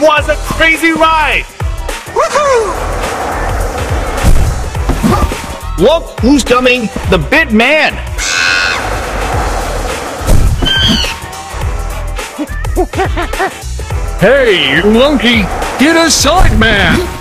was a crazy ride! Look who's coming, the Bit Man! Hey, Lunky, get a side man!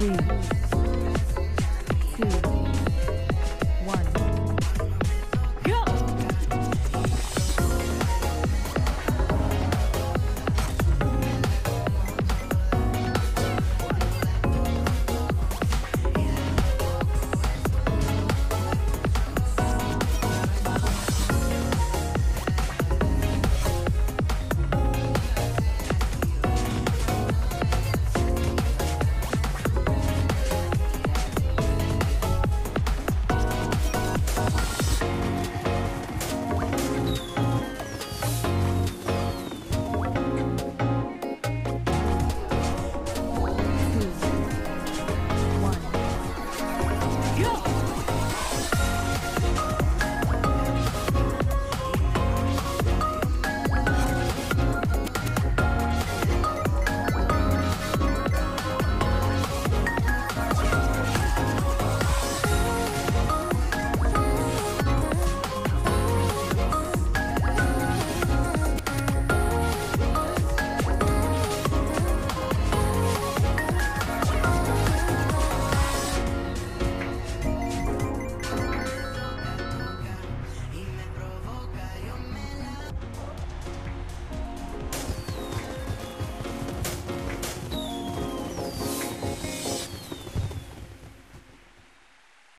free.